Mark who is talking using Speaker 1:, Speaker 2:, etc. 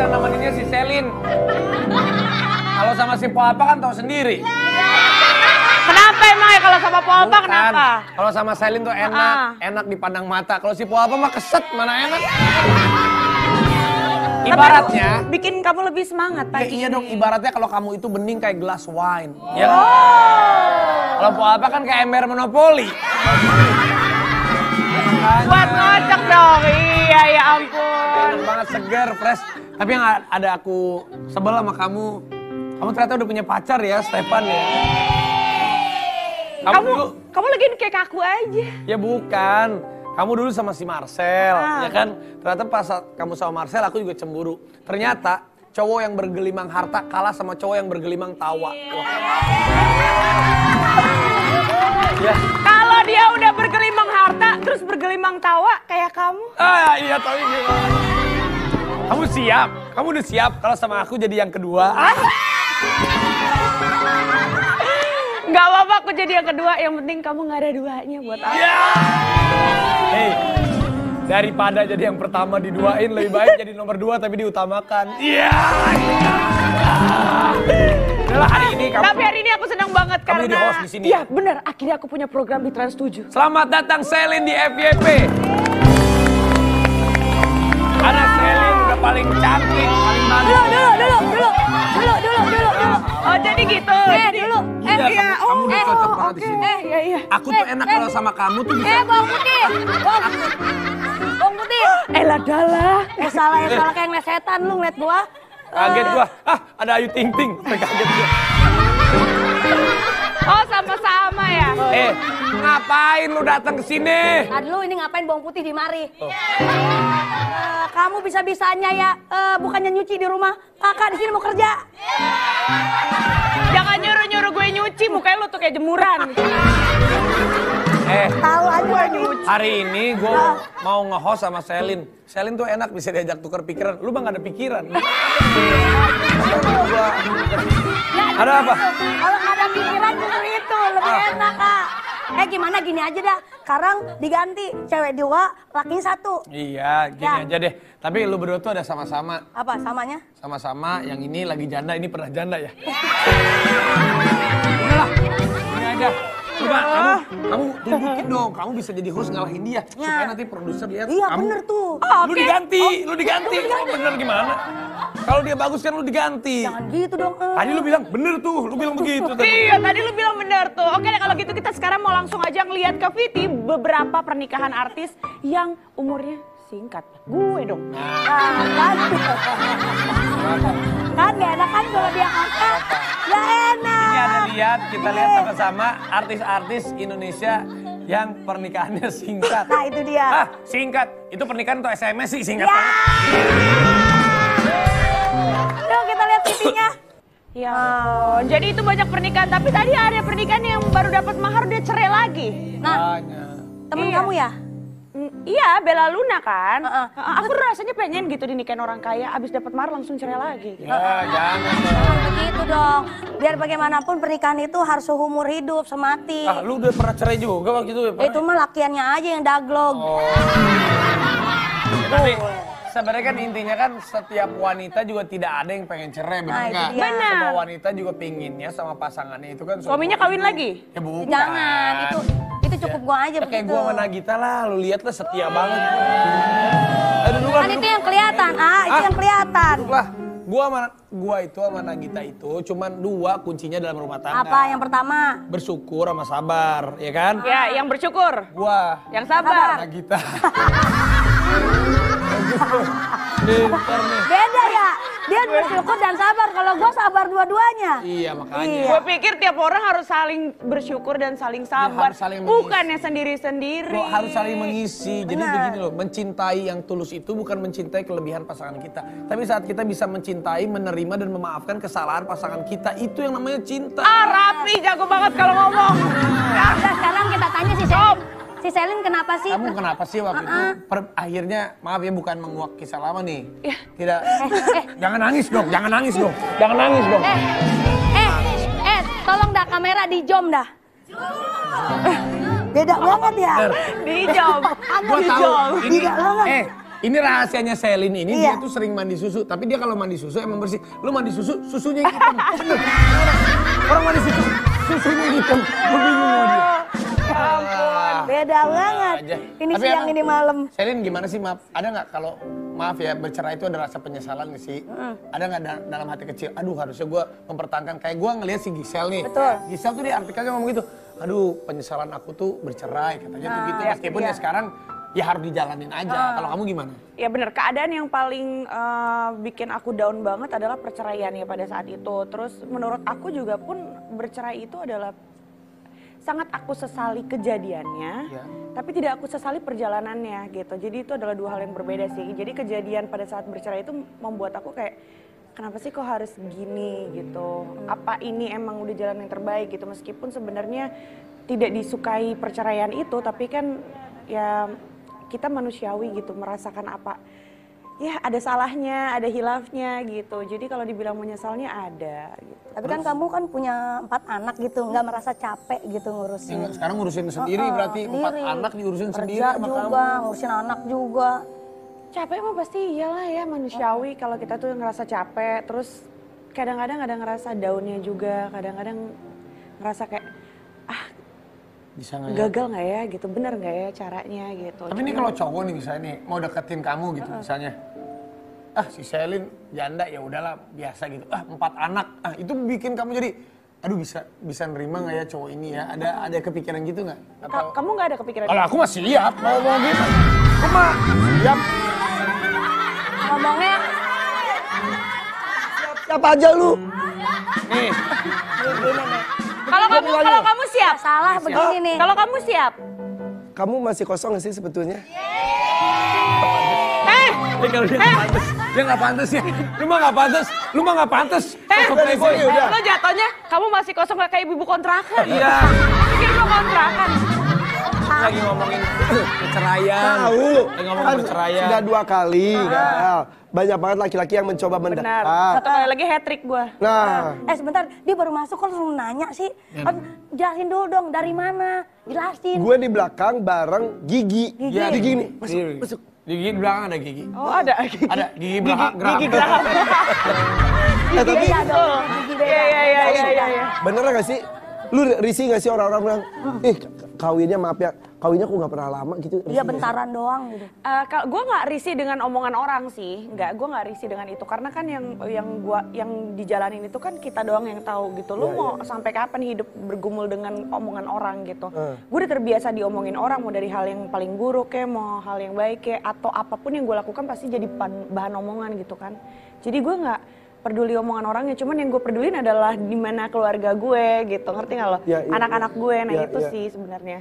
Speaker 1: kita nemeninnya si Selin. Kalau sama si Papa kan tahu sendiri.
Speaker 2: Kenapa emang ya kalau sama Polpa
Speaker 1: Bukan.
Speaker 2: kenapa?
Speaker 1: Kalau sama Selin tuh enak,
Speaker 2: Ah.
Speaker 1: enak dipandang mata. Kalau si Papa mah keset, mana enak. Ibaratnya,
Speaker 2: bikin kamu lebih semangat
Speaker 1: ya
Speaker 2: pagi
Speaker 1: iya
Speaker 2: ini.
Speaker 1: dong, ibaratnya kalau kamu itu bening kayak gelas wine. Ya
Speaker 2: Oh.
Speaker 1: kan? Kalau Papa kan kayak ember monopoli.
Speaker 2: Buat ngocok dong. Iya ya ampun.
Speaker 1: Enak banget segar, fresh. Tapi yang ada aku sebel sama kamu, kamu ternyata udah punya pacar ya, Stefan ya. Kamu,
Speaker 2: Kamu
Speaker 1: dulu,
Speaker 2: kamu lagi kayak aku aja.
Speaker 1: ya bukan. Kamu dulu sama si Marcel,
Speaker 2: Ah.
Speaker 1: ya kan? Ternyata pas kamu sama Marcel, aku juga cemburu. Ternyata cowok yang bergelimang harta kalah sama cowok yang bergelimang tawa. Wah. Ya.
Speaker 2: Kalau dia udah bergelimang harta, terus bergelimang tawa kayak kamu.
Speaker 1: Ah iya tapi gimana? Kamu siap? Kamu udah siap kalau sama aku jadi yang kedua? Ah.
Speaker 2: Gak apa-apa aku jadi yang kedua, yang penting kamu gak ada duanya buat aku.
Speaker 1: Ya. Hei, daripada jadi yang pertama diduain lebih baik jadi nomor dua tapi diutamakan. Iya. Udah hari ini kamu.
Speaker 2: Tapi hari ini aku senang banget
Speaker 1: Kamu
Speaker 2: karena...
Speaker 1: jadi host di sini.
Speaker 2: Iya bener, akhirnya aku punya program di Trans 7.
Speaker 1: Selamat datang Selin di FYP. Karena Selin paling cantik, paling manis.
Speaker 3: Dulu, dulu, dulu, dulu, dulu, dulu, dulu, dulu.
Speaker 2: Oh jadi gitu.
Speaker 3: Eh,
Speaker 2: Jadi-
Speaker 3: dulu. Eh,
Speaker 1: Iya,
Speaker 2: iya,
Speaker 1: kamu, kamu udah
Speaker 3: eh,
Speaker 1: cocok
Speaker 3: oh,
Speaker 1: banget di
Speaker 2: oke.
Speaker 1: sini.
Speaker 2: Eh, iya, iya.
Speaker 1: Aku tuh enak kalau sama kamu tuh bisa.
Speaker 3: Eh, bawang putih, bawang putih.
Speaker 2: Eh lah dalah.
Speaker 3: Eh, salah ya, salah kayak ngeliat setan lu ngeliat gua.
Speaker 1: Kaget gua. Ah, ada Ayu Ting Ting. Kaget gua.
Speaker 2: Oh sama-sama ya.
Speaker 1: Eh, ngapain lu datang ke sini?
Speaker 3: Tadi lu ini ngapain bawang putih di mari? Eh, kamu bisa-bisanya ya, eh, bukannya nyuci di rumah. Kakak di sini mau kerja.
Speaker 2: Jangan nyuruh-nyuruh gue nyuci, mukanya lu tuh kayak jemuran.
Speaker 1: Eh,
Speaker 3: Tahu aja nyuci.
Speaker 1: hari ini gua mau nge-host sama Selin. Selin tuh enak bisa diajak tukar pikiran. Lu bang gak ada pikiran. Ada apa?
Speaker 3: Kalau ada pikiran justru itu lebih
Speaker 1: Ah.
Speaker 3: enak kak. Eh gimana gini aja dah. Sekarang diganti cewek dua, lakinya satu.
Speaker 1: Iya, gini
Speaker 3: Ya.
Speaker 1: aja deh. Tapi lu berdua tuh ada sama-sama.
Speaker 3: Apa samanya?
Speaker 1: Sama-sama yang ini lagi janda, ini pernah janda ya. Udahlah, ini aja. Coba kamu, kamu tunjukin dong, kamu bisa jadi host ngalahin dia. Supaya nanti produser lihat
Speaker 3: Iya
Speaker 1: kamu.
Speaker 3: bener tuh.
Speaker 1: Lu diganti, lu diganti. Oh, bener gimana? Kalau dia bagus kan lu diganti.
Speaker 3: Jangan gitu dong. eh.
Speaker 1: Tadi lu bilang bener tuh, lu bilang begitu. tadi.
Speaker 2: Iya, tadi lu bilang benar tuh. Oke deh kalau gitu kita sekarang mau langsung aja ngelihat ke Viti beberapa pernikahan artis yang umurnya singkat. Gue dong.
Speaker 3: Ah, kan? kan gak enak kan kalau dia angkat? Gak enak.
Speaker 1: Ini ada lihat, kita lihat sama-sama artis-artis Indonesia yang pernikahannya singkat.
Speaker 3: Nah itu dia.
Speaker 1: Ah, singkat. Itu pernikahan atau SMS sih singkat
Speaker 3: Ya.
Speaker 1: banget.
Speaker 3: Yuk kita lihat TV-nya.
Speaker 2: Ya ampun. Jadi itu banyak pernikahan, tapi tadi ada pernikahan yang baru dapat mahar udah cerai lagi.
Speaker 3: Nah,
Speaker 1: Banyak.
Speaker 3: temen
Speaker 2: Iya.
Speaker 3: kamu ya?
Speaker 2: Iya, Bella Luna kan.
Speaker 3: Heeh.
Speaker 2: Heeh, Aku rasanya pengen gitu dinikahin orang kaya, abis dapat mahar langsung cerai lagi.
Speaker 1: Ya, jangan.
Speaker 3: Jangan begitu dong. Biar bagaimanapun pernikahan itu harus seumur hidup, semati.
Speaker 1: Ah, lu udah pernah cerai juga waktu itu ya?
Speaker 3: Itu mah lakiannya aja yang daglog.
Speaker 1: Oh. Tapi sebenarnya kan intinya kan setiap wanita juga tidak ada yang pengen cerai, benar
Speaker 3: Nah, itu
Speaker 1: nggak?
Speaker 2: Benar.
Speaker 1: Semua wanita juga pinginnya sama pasangannya itu kan
Speaker 2: Suaminya kawin lagi?
Speaker 1: Ya bukan.
Speaker 3: Jangan, itu cukup gua aja
Speaker 1: Ya, kayak
Speaker 3: begitu.
Speaker 1: gua sama Nagita lah, lu lihat lah setia banget. Aduh, dulu lah,
Speaker 3: Kan itu yang kelihatan, ah, itu
Speaker 1: Ah.
Speaker 3: yang kelihatan.
Speaker 1: Duduk lah. Gua sama gua itu sama Nagita itu cuman dua kuncinya dalam rumah tangga.
Speaker 3: Apa yang pertama?
Speaker 1: Bersyukur sama sabar, ya kan?
Speaker 2: Ya, yang bersyukur.
Speaker 1: Gua
Speaker 2: Yang sabar.
Speaker 1: Nagita. Pintar nih.
Speaker 3: Ya. Dia bersyukur dan sabar. Kalau gua sabar dua-duanya.
Speaker 1: Iya makanya.
Speaker 3: Iya.
Speaker 2: Gue pikir tiap orang harus saling bersyukur dan saling sabar.
Speaker 1: harus saling
Speaker 2: Bukannya sendiri-sendiri.
Speaker 1: Lo harus saling mengisi. Jadi begini loh, mencintai yang tulus itu bukan mencintai kelebihan pasangan kita. Tapi saat kita bisa mencintai, menerima dan memaafkan kesalahan pasangan kita, itu yang namanya cinta.
Speaker 2: Ah, Rapi jago banget kalau ngomong.
Speaker 3: Nah, sekarang kita tanya si Selin. Si Selin kenapa sih?
Speaker 1: Kamu kenapa sih waktu itu per- akhirnya maaf ya bukan menguak kisah lama nih.
Speaker 2: Iya.
Speaker 1: Tidak. jangan nangis dong, jangan nangis dong. Jangan nangis dong.
Speaker 3: Eh, eh, eh, tolong dah kamera di jom dah. Beda banget ya.
Speaker 1: Bener.
Speaker 2: Dijawab.
Speaker 1: Gua tahu. Ini,
Speaker 3: Tidak banget.
Speaker 1: eh, Ini rahasianya Selin ini
Speaker 3: Iya.
Speaker 1: dia tuh sering mandi susu, tapi dia kalau mandi susu emang bersih. Lu mandi susu, susunya yang hitam. Bener. Orang, orang mandi susu, susunya hitam. Gue bingung dia. Ah.
Speaker 3: Beda banget.
Speaker 1: aja.
Speaker 3: Ini
Speaker 1: Tapi
Speaker 3: siang
Speaker 1: emang-
Speaker 3: ini malam.
Speaker 1: Selin gimana sih maaf? Ada nggak kalau maaf ya bercerai itu ada rasa penyesalan nggak sih? Ada nggak da- dalam hati kecil? Aduh harusnya gue mempertahankan kayak gue ngelihat si Gisel nih.
Speaker 3: Betul.
Speaker 1: Gisel tuh di artikelnya ngomong gitu. Aduh penyesalan aku tuh bercerai katanya tuh gitu.
Speaker 2: iya,
Speaker 1: Meskipun
Speaker 2: iya.
Speaker 1: ya sekarang ya harus dijalanin aja. Kalau kamu gimana?
Speaker 2: Ya bener, keadaan yang paling eh, bikin aku down banget adalah perceraian ya pada saat itu. Terus menurut aku juga pun bercerai itu adalah sangat aku sesali kejadiannya,
Speaker 1: Ya.
Speaker 2: tapi tidak aku sesali perjalanannya gitu. Jadi itu adalah dua hal yang berbeda sih. Jadi kejadian pada saat bercerai itu membuat aku kayak kenapa sih kok harus gini gitu? Apa ini emang udah jalan yang terbaik gitu? Meskipun sebenarnya tidak disukai perceraian itu, tapi kan ya kita manusiawi gitu merasakan apa ya ada salahnya, ada hilafnya gitu. Jadi kalau dibilang menyesalnya ada gitu.
Speaker 3: Tapi kan kamu kan punya empat anak gitu, nggak merasa capek gitu ngurusin.
Speaker 1: Yang sekarang ngurusin sendiri
Speaker 3: Heeh,
Speaker 1: berarti empat
Speaker 3: sendiri.
Speaker 1: anak diurusin sendiri
Speaker 3: Kerja
Speaker 1: sama
Speaker 3: juga,
Speaker 1: kamu.
Speaker 3: ngurusin anak juga.
Speaker 2: Capek mah pasti iyalah ya manusiawi kalau kita tuh ngerasa capek terus kadang-kadang ada ngerasa daunnya juga, kadang-kadang ngerasa kayak
Speaker 1: Bisa nggak ya?
Speaker 2: gagal nggak ya gitu, bener nggak ya caranya gitu.
Speaker 1: Tapi ini kalau cowok nih misalnya nih mau deketin kamu gitu misalnya. Ah si Selin janda ya udahlah biasa gitu. Ah empat anak. Ah itu bikin kamu jadi aduh bisa bisa nerima nggak ya cowok ini ya? Ada ada kepikiran gitu nggak? Atau
Speaker 2: kamu nggak ada kepikiran
Speaker 1: kalau aku mah siap mau mau gitu. Aku mah siap.
Speaker 3: Ngomongnya
Speaker 4: Siapa aja lu?
Speaker 1: Nih
Speaker 2: Kalau kamu kalau kamu siap,
Speaker 3: Nggak salah begini nih.
Speaker 2: kalau kamu siap,
Speaker 4: Kamu masih kosong sih sebetulnya?
Speaker 2: eh
Speaker 1: Ini kalau dia nggak pantas, dia nggak pantas ya. Lu mah nggak pantas, lu mah nggak pantas.
Speaker 2: Eh,
Speaker 1: playboy.
Speaker 4: udah.
Speaker 2: lo jatuhnya kamu masih kosong gak kayak ibu kontrakan.
Speaker 1: Iya.
Speaker 2: Pikir lo kontrakan.
Speaker 1: Lagi ngomongin perceraian.
Speaker 4: Tahu.
Speaker 1: Lagi ngomongin
Speaker 4: Kan
Speaker 1: perceraian.
Speaker 4: Sudah dua kali, Gal. Banyak banget laki-laki yang mencoba
Speaker 2: Benar.
Speaker 4: mendekat.
Speaker 2: Satu kali lagi hat trick gue.
Speaker 4: Nah,
Speaker 3: Eh sebentar, dia baru masuk kok langsung nanya sih. Kan jelasin dulu dong dari mana? Jelasin.
Speaker 4: gue di belakang bareng Gigi.
Speaker 3: Gigi.
Speaker 4: Ya, Gigi nih. Masuk,
Speaker 1: Gigi.
Speaker 4: masuk.
Speaker 1: Gigi di belakang ada gigi.
Speaker 2: Oh ada.
Speaker 1: Ada gigi belakang.
Speaker 2: Gigi geraham.
Speaker 4: Eh, tapi
Speaker 3: beda dong. Gigi beda.
Speaker 2: Iya iya iya iya iya. iya.
Speaker 4: bener gak sih? Lu risih gak sih orang-orang bilang, eh kawinnya maaf ya, kawinnya kok gak pernah lama gitu.
Speaker 3: Iya
Speaker 4: nggak
Speaker 3: bentaran doang gitu.
Speaker 2: Eh, kalau gue nggak risih dengan omongan orang sih, nggak gue nggak risih dengan itu karena kan yang yang gua yang dijalanin itu kan kita doang yang tahu gitu. Lu
Speaker 4: Iya,
Speaker 2: mau sampai kapan hidup bergumul dengan omongan orang gitu?
Speaker 4: Eh.
Speaker 2: Gue udah terbiasa diomongin orang mau dari hal yang paling buruk ya, mau hal yang baik ya, atau apa pun yang gue lakukan pasti jadi bahan omongan gitu kan. Jadi gue nggak peduli omongan orangnya, cuman yang gue pedulin adalah di mana keluarga gue gitu, ngerti nggak lo?
Speaker 4: Iya, iya,
Speaker 2: Anak-anak gue, nah
Speaker 4: Iya,
Speaker 2: itu sih sebenarnya.